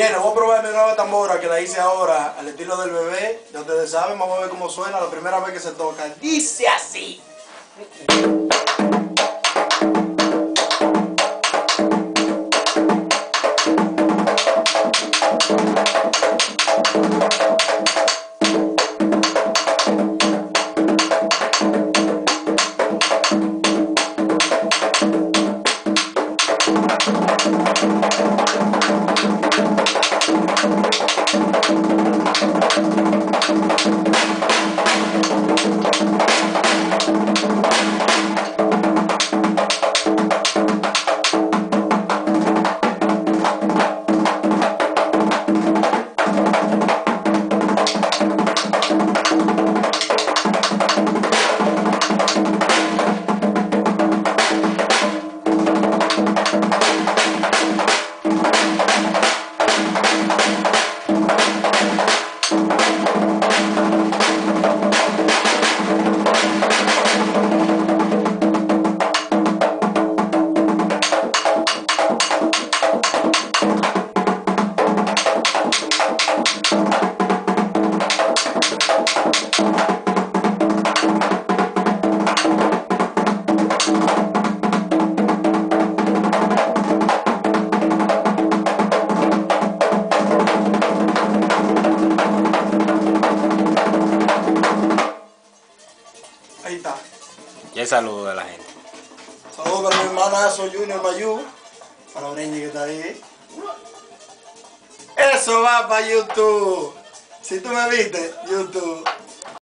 Viene, voy a probar mi nueva tambora que la hice ahora al estilo del bebé. Ya ustedes saben, vamos a ver cómo suena la primera vez que se toca. Dice así. Ahí está. Y el saludo de la gente. Saludos para mi hermanazo Junior Mayu. Para Orenji que está ahí. Eso va para YouTube. Si tú me viste, YouTube.